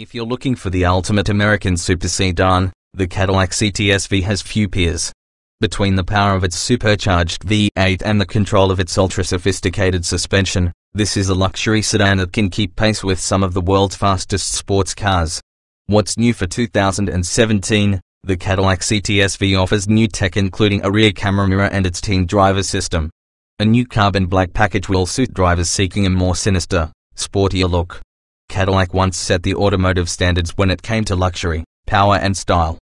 If you're looking for the ultimate American super sedan, the Cadillac CTS-V has few peers. Between the power of its supercharged V8 and the control of its ultra-sophisticated suspension, this is a luxury sedan that can keep pace with some of the world's fastest sports cars. What's new for 2017? The Cadillac CTS-V offers new tech including a rear camera mirror and its teen driver system. A new carbon black package will suit drivers seeking a more sinister, sportier look. Cadillac once set the automotive standards when it came to luxury, power and style.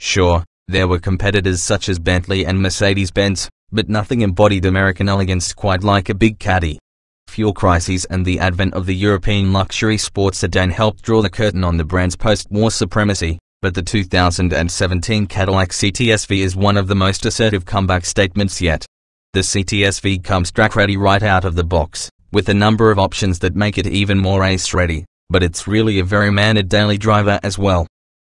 Sure, there were competitors such as Bentley and Mercedes-Benz, but nothing embodied American elegance quite like a big caddy. Fuel crises and the advent of the European luxury sports sedan helped draw the curtain on the brand's post-war supremacy, but the 2017 Cadillac CTS-V is one of the most assertive comeback statements yet. The CTS-V comes track ready right out of the box, with a number of options that make it even more race-ready but it's really a very mannered daily driver as well.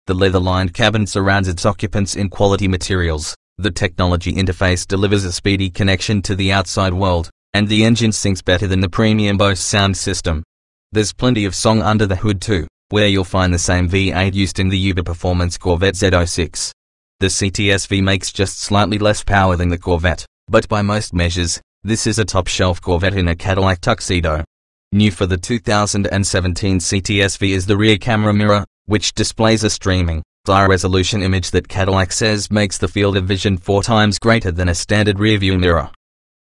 The leather-lined cabin surrounds its occupants in quality materials, the technology interface delivers a speedy connection to the outside world, and the engine syncs better than the premium Bose sound system. There's plenty of song under the hood too, where you'll find the same V8 used in the uber performance Corvette Z06. The CTS-V makes just slightly less power than the Corvette, but by most measures, this is a top-shelf Corvette in a Cadillac tuxedo. New for the 2017 CTS-V is the rear camera mirror, which displays a streaming, high-resolution image that Cadillac says makes the field of vision four times greater than a standard rearview mirror.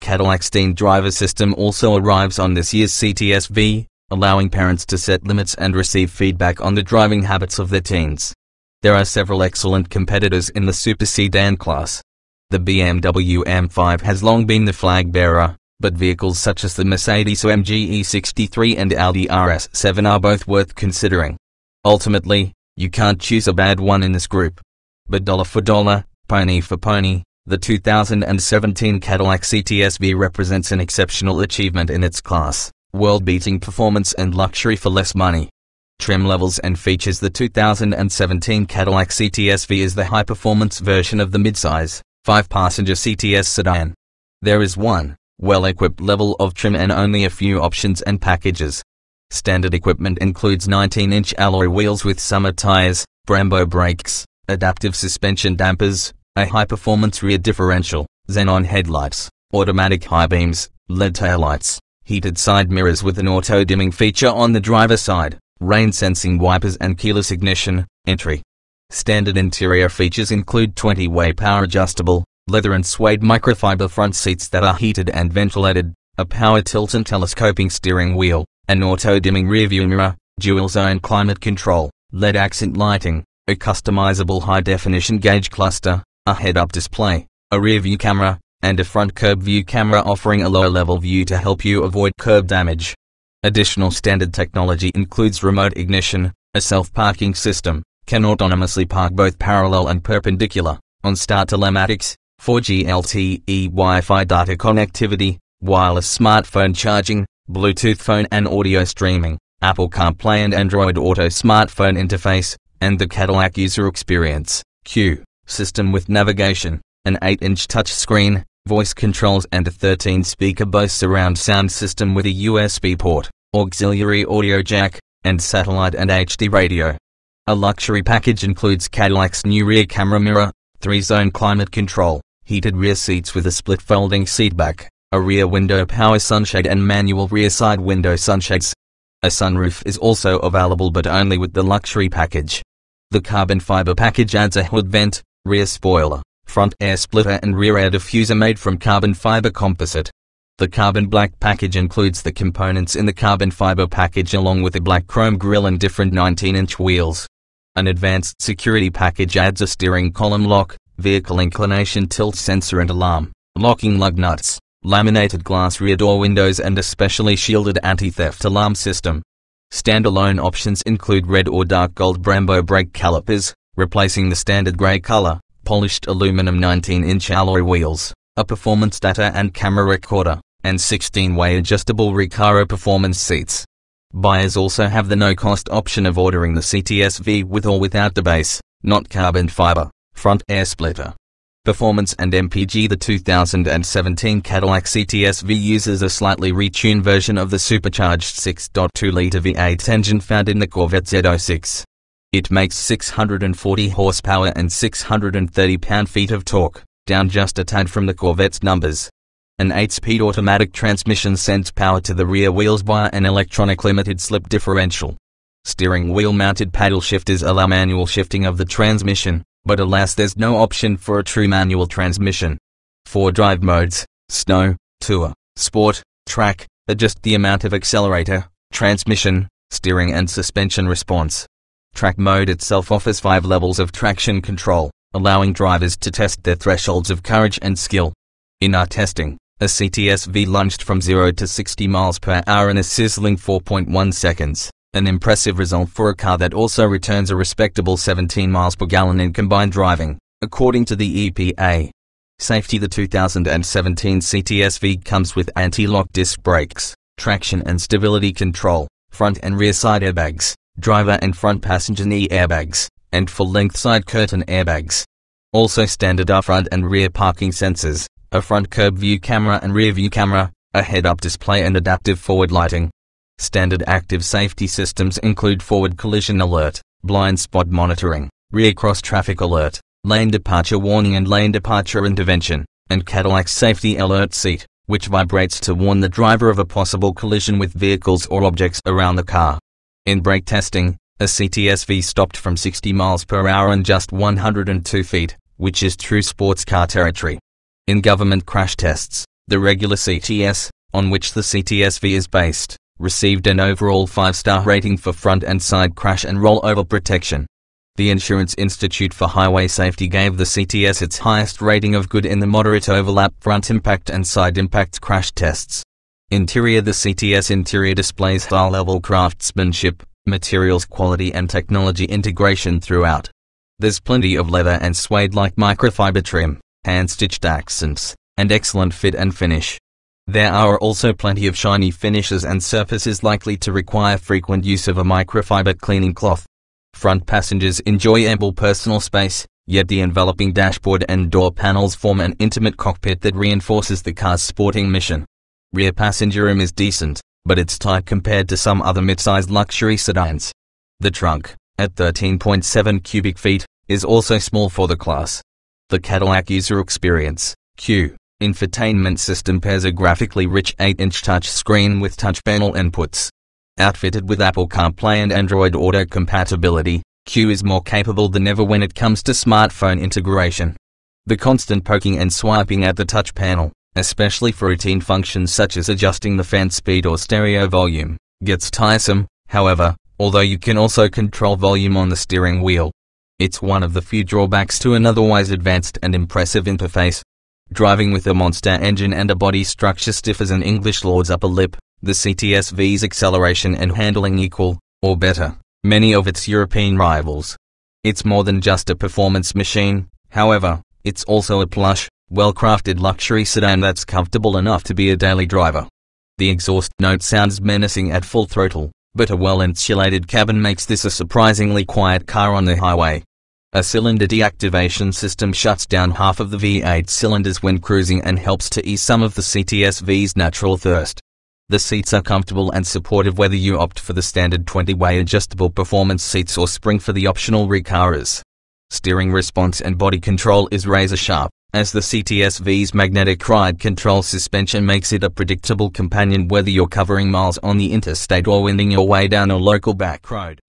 Cadillac's teen driver system also arrives on this year's CTS-V, allowing parents to set limits and receive feedback on the driving habits of their teens. There are several excellent competitors in the super sedan class. The BMW M5 has long been the flag bearer, but vehicles such as the Mercedes-AMG E63 and Audi RS7 are both worth considering. Ultimately, you can't choose a bad one in this group. But dollar for dollar, pony for pony, the 2017 Cadillac CTS-V represents an exceptional achievement in its class, world-beating performance and luxury for less money. Trim levels and features The 2017 Cadillac CTS-V is the high-performance version of the midsize, five-passenger CTS sedan. There is one, well-equipped level of trim and only a few options and packages. Standard equipment includes 19-inch alloy wheels with summer tires, Brembo brakes, adaptive suspension dampers, a high-performance rear differential, xenon headlights, automatic high beams, LED taillights, heated side mirrors with an auto-dimming feature on the driver's side, rain-sensing wipers and keyless ignition, entry. Standard interior features include 20-way power adjustable, leather and suede microfiber front seats that are heated and ventilated, a power tilt and telescoping steering wheel, an auto-dimming rearview mirror, dual-zone climate control, LED accent lighting, a customizable high-definition gauge cluster, a head-up display, a rear-view camera, and a front curb view camera offering a lower-level view to help you avoid curb damage. Additional standard technology includes remote ignition, a self-parking system, can autonomously park both parallel and perpendicular, OnStar telematics, 4G LTE Wi-Fi data connectivity, wireless smartphone charging, Bluetooth phone and audio streaming, Apple CarPlay and Android Auto smartphone interface, and the Cadillac user experience, CUE, system with navigation, an 8-inch touchscreen, voice controls and a 13-speaker Bose surround sound system with a USB port, auxiliary audio jack, and satellite and HD radio. A luxury package includes Cadillac's new rear camera mirror, 3-zone climate control, heated rear seats with a split folding seatback, a rear window power sunshade and manual rear side window sunshades. A sunroof is also available but only with the luxury package. The carbon fiber package adds a hood vent, rear spoiler, front air splitter and rear air diffuser made from carbon fiber composite. The carbon black package includes the components in the carbon fiber package along with a black chrome grille and different 19-inch wheels. An advanced security package adds a steering column lock, vehicle inclination tilt sensor and alarm, locking lug nuts, laminated glass rear door windows and a specially shielded anti-theft alarm system. Standalone options include red or dark gold Brembo brake calipers, replacing the standard grey color, polished aluminum 19-inch alloy wheels, a performance data and camera recorder, and 16-way adjustable Recaro performance seats. Buyers also have the no-cost option of ordering the CTS-V with or without the base, not carbon fiber front air splitter. Performance and MPG The 2017 Cadillac CTS-V uses a slightly retuned version of the supercharged 6.2-litre V8 engine found in the Corvette Z06. It makes 640 horsepower and 630 pound-feet of torque, down just a tad from the Corvette's numbers. An 8-speed automatic transmission sends power to the rear wheels via an electronic limited slip differential. Steering wheel mounted paddle shifters allow manual shifting of the transmission, but alas there's no option for a true manual transmission. Four drive modes, snow, tour, sport, track, adjust the amount of accelerator, transmission, steering and suspension response. Track mode itself offers five levels of traction control, allowing drivers to test their thresholds of courage and skill. In our testing, a CTS-V lunged from 0 to 60 miles per hour in a sizzling 4.1 seconds, an impressive result for a car that also returns a respectable 17 miles per gallon in combined driving, according to the EPA. Safety The 2017 CTS-V comes with anti-lock disc brakes, traction and stability control, front and rear side airbags, driver and front passenger knee airbags, and full-length side curtain airbags. Also standard are front and rear parking sensors, a front curb view camera and rear view camera, a head-up display and adaptive forward lighting. Standard active safety systems include forward collision alert, blind spot monitoring, rear cross traffic alert, lane departure warning and lane departure intervention, and Cadillac's safety alert seat, which vibrates to warn the driver of a possible collision with vehicles or objects around the car. In brake testing, a CTS-V stopped from 60 miles per hour in just 102 feet, which is true sports car territory. In government crash tests, the regular CTS, on which the CTS-V is based, received an overall 5-star rating for front and side crash and rollover protection. The Insurance Institute for Highway Safety gave the CTS its highest rating of good in the moderate overlap front impact and side impact crash tests. Interior The CTS interior displays high-level craftsmanship, materials quality and technology integration throughout. There's plenty of leather and suede-like microfiber trim, hand-stitched accents, and excellent fit and finish. There are also plenty of shiny finishes and surfaces likely to require frequent use of a microfiber cleaning cloth. Front passengers enjoy ample personal space, yet the enveloping dashboard and door panels form an intimate cockpit that reinforces the car's sporting mission. Rear passenger room is decent, but it's tight compared to some other mid-sized luxury sedans. The trunk, at 13.7 cubic feet, is also small for the class. The Cadillac user experience, CUE, infotainment system pairs a graphically rich 8-inch touchscreen with touch panel inputs, Outfitted with Apple CarPlay and Android Auto compatibility, CUE is more capable than ever when it comes to smartphone integration. The constant poking and swiping at the touch panel, especially for routine functions such as adjusting the fan speed or stereo volume, gets tiresome, however, although you can also control volume on the steering wheel. It's one of the few drawbacks to an otherwise advanced and impressive interface. Driving with a monster engine and a body structure stiff as an English lord's upper lip, the CTS-V's acceleration and handling equal, or better, many of its European rivals. It's more than just a performance machine, however, it's also a plush, well-crafted luxury sedan that's comfortable enough to be a daily driver. The exhaust note sounds menacing at full throttle, but a well-insulated cabin makes this a surprisingly quiet car on the highway. A cylinder deactivation system shuts down half of the V8 cylinders when cruising and helps to ease some of the CTS-V's natural thirst. The seats are comfortable and supportive whether you opt for the standard 20-way adjustable performance seats or spring for the optional Recaros. Steering response and body control is razor sharp, as the CTS-V's magnetic ride control suspension makes it a predictable companion whether you're covering miles on the interstate or winding your way down a local back road.